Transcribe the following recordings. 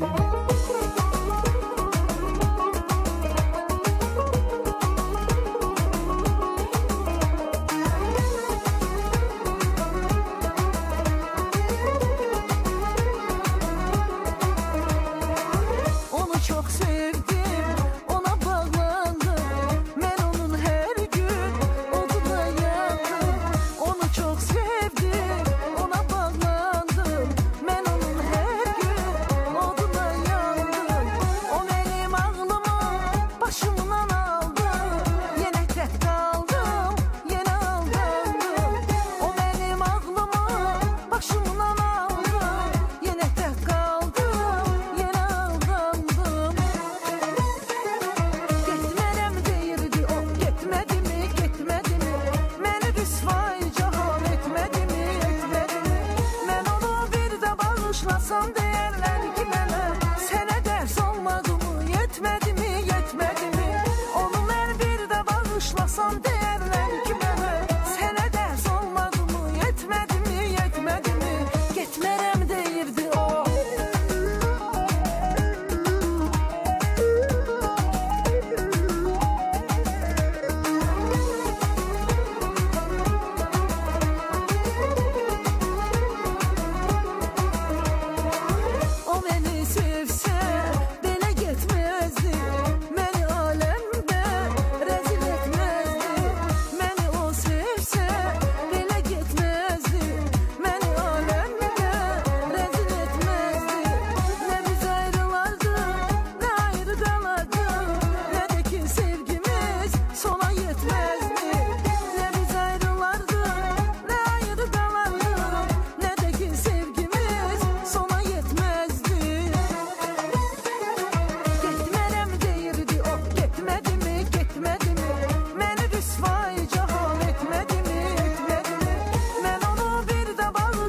Hare Już na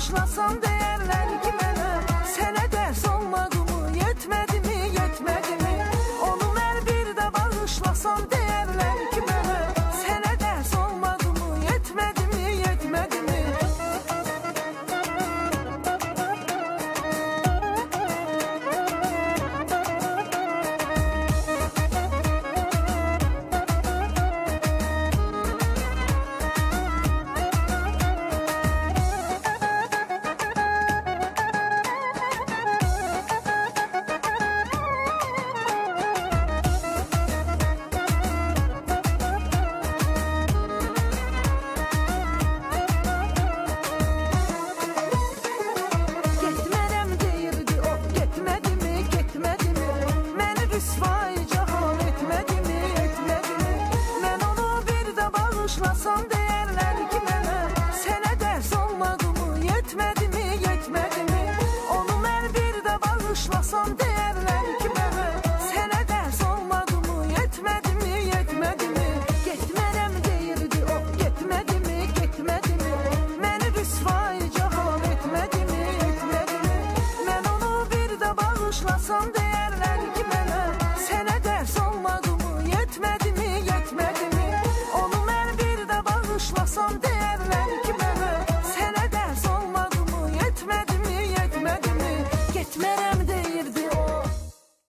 Başlasam